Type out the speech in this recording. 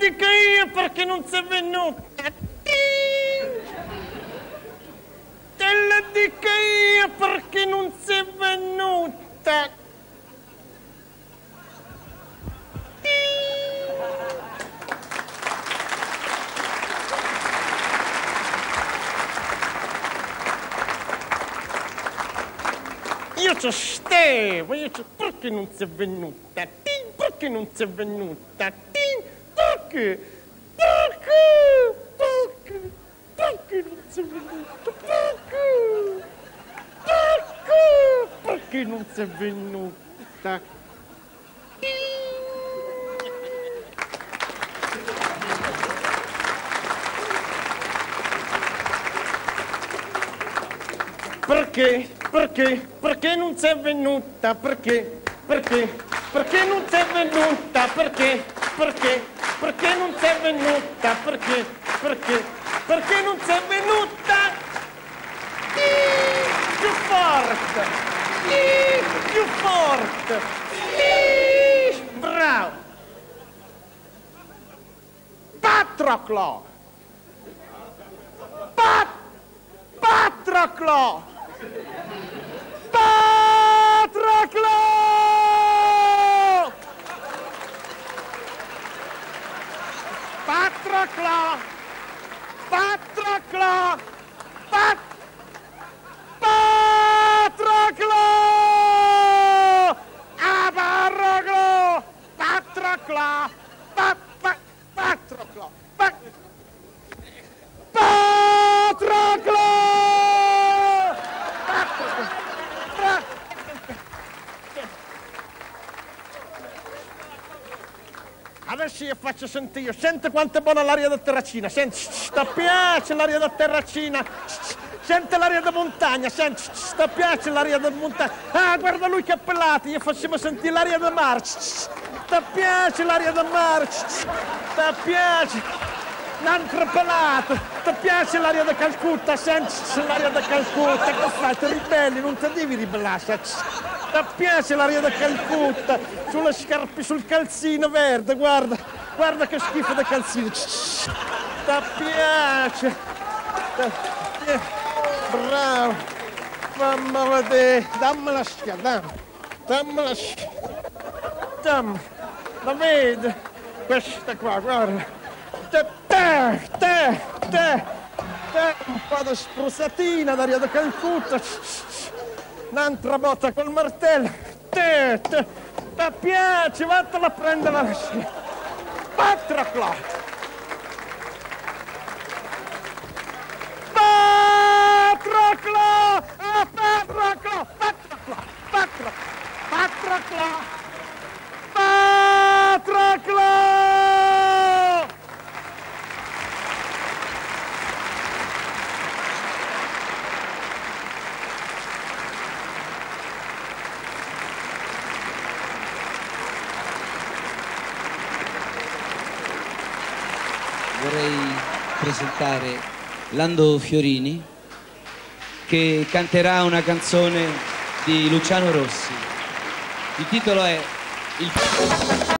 dico io perché non sei venuta. Te la dico io perché non sei venuta. Io ci stevo, io ci... perché non sei venuta? Perché non sei venuta? Perché? Perché? Perché? Perché non sei venuta? Perché? Perché? Perché non sei venuta? Perché? Perché? Perché non sei venuta? Perché? Perché? Perché non sei venuta? Perché? Perché? Perché non sei venuta? Perché? Perché? Perché non sei venuta? Più forte! Più forte! Bravo! Patroclo! Pat Patroclo! Patroclo! Patroclo! Pat Patroclo! Abarroclo! Patroclo! Pa! Pa Patroclo! Patroclo! Adesso io faccio sentire, senti quanto è buona l'aria da terracina, senti, sta piace l'aria da terracina, senti l'aria da montagna, senti, sta piace l'aria da montagna, ah guarda lui che appellati, io facciamo sentire l'aria da mare, sta piace l'aria da mare, sta piace, l'altro pelato, ti piace l'aria da Calcutta, senti l'aria da Calcutta, che fai, ti ribelli, non ti devi ribellare, ti piace l'aria da Calcutta, sulle scarpe, sul calzino verde, guarda, guarda che schifo da calzino. Ti piace. Bravo. Fammela vedere, dammela schiava, dammi, dammela schiava. Dammi, la vedi? Questa qua, guarda. Te, te, te, te, un po' di spruzzatina d'aria da Calcutta. Un'altra botta col martello. Te, te, ti piace, vattela a prendere la schiena. Patroclo! Patroclo! Ah, Patroclo! Patroclo! Patroclo! Patroclo! Patroclo! Vorrei presentare Lando Fiorini che canterà una canzone di Luciano Rossi. Il titolo è Il